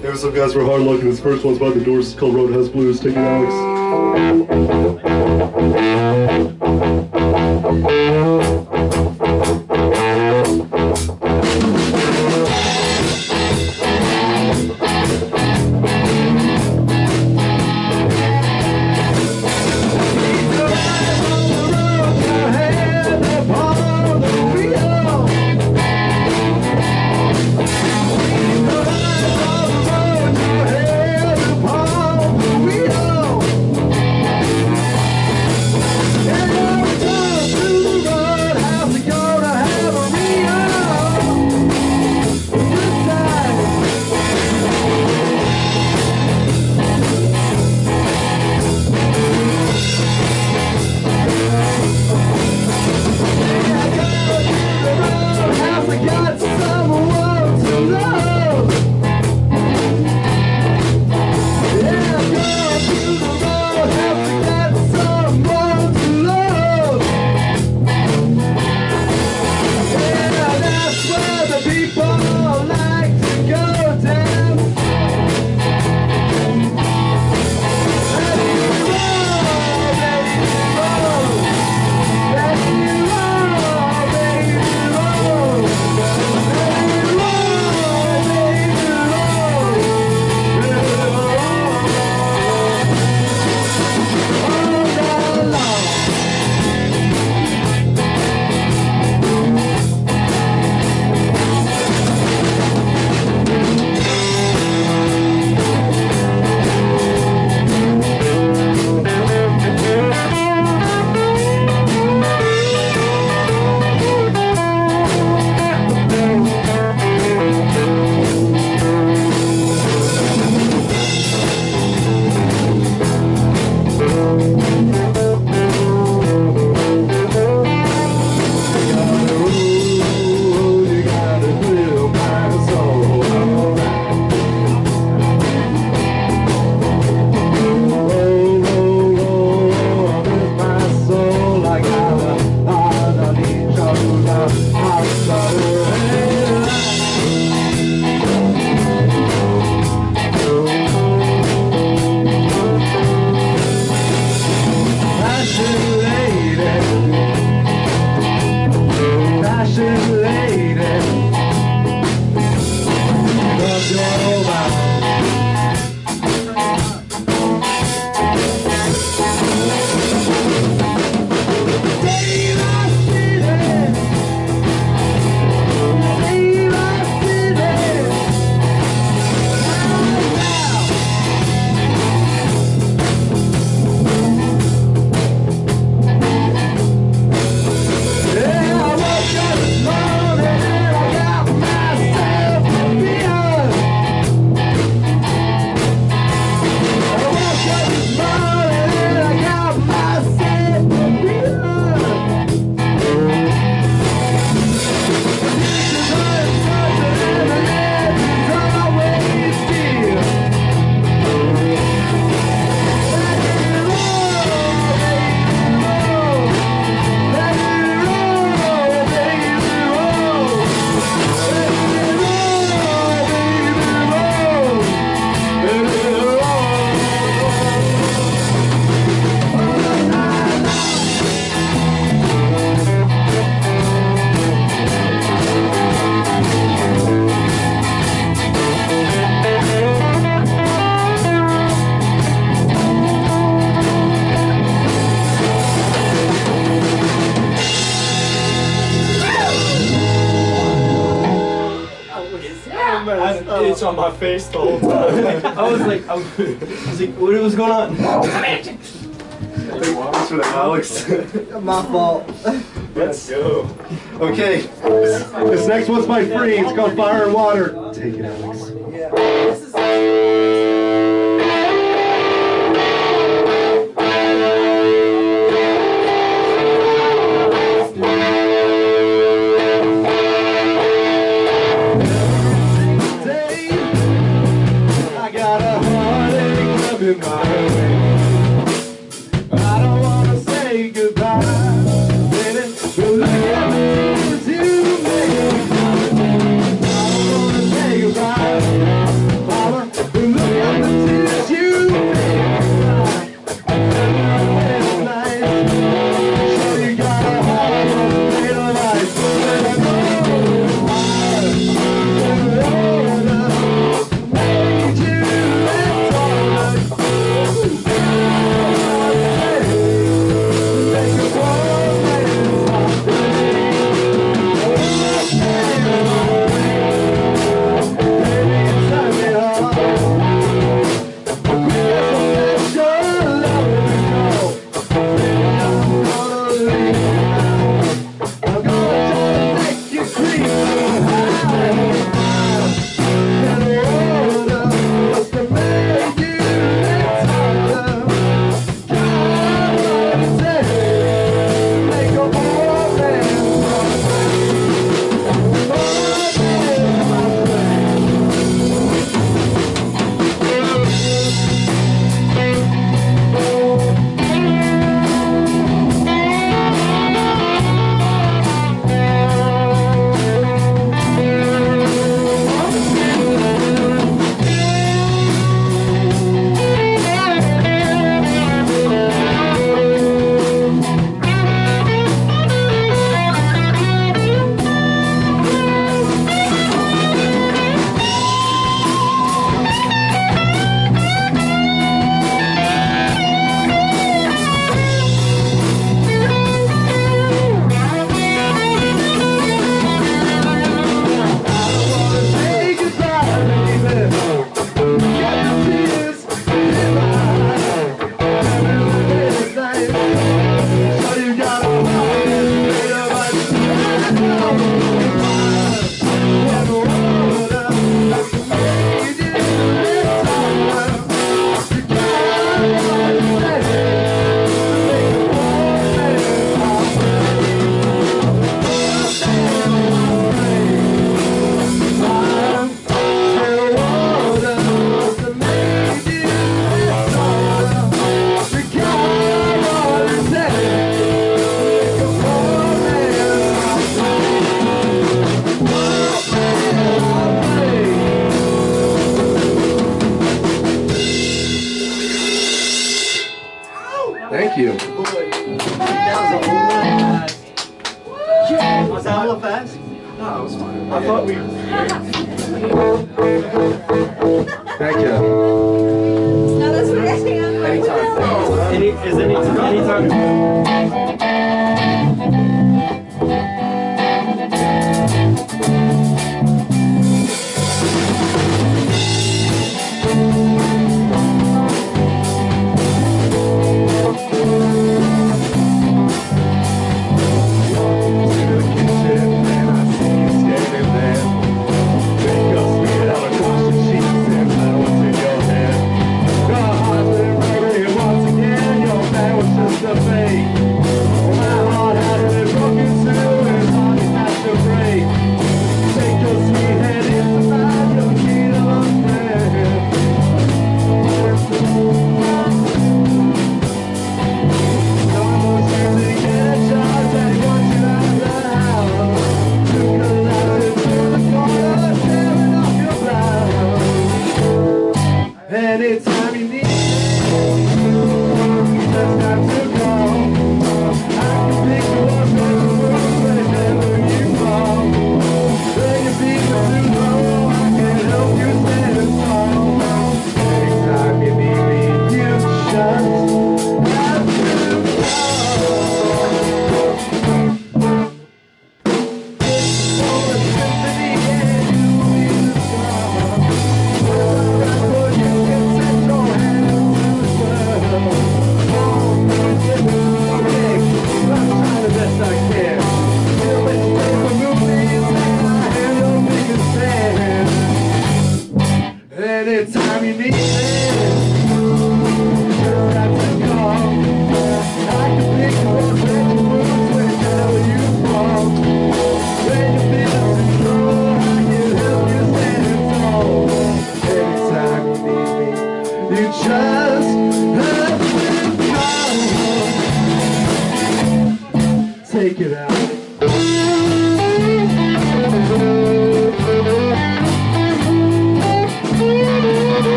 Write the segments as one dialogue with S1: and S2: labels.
S1: Hey, what's up, guys? We're Hard Luck. This first one's by the Doors. It's called Roadhouse Blues. Take it, Alex.
S2: Itch on my face the whole time.
S3: I was like, I was, I was like, what was going on?
S1: Thanks for that, Alex.
S4: My fault.
S2: Let's go.
S1: Okay, this, this next one's by Free. It's called Fire and Water. Take it, Alex.
S4: This
S1: Was that real fast? No, it was fine. I thought we...
S5: Thank you.
S6: No, that's what I'm Anytime.
S1: Any, is any, anytime...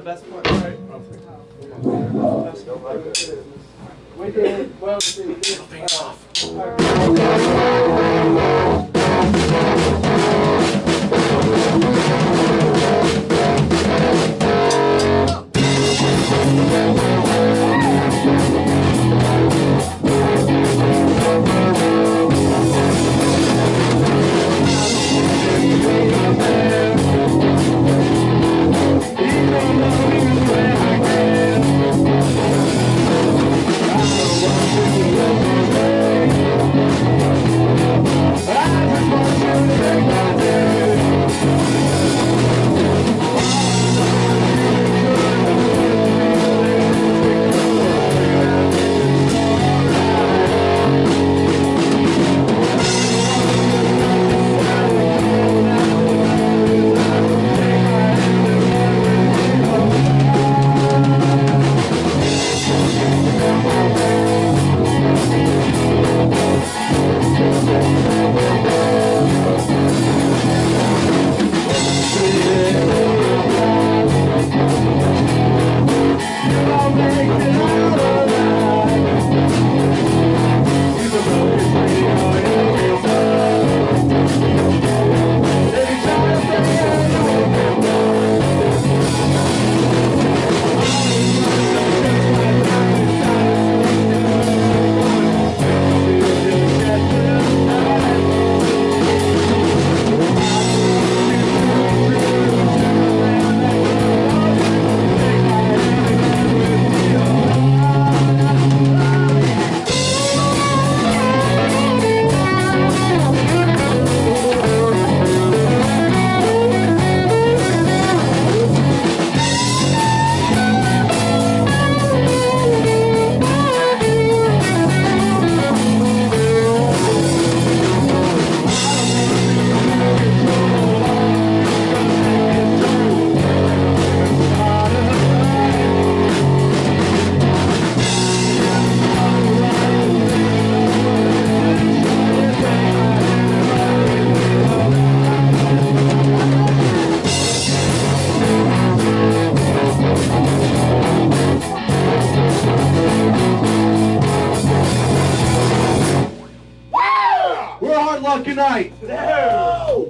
S5: the
S2: best
S3: part. Right.
S1: With the, well, the, this, uh,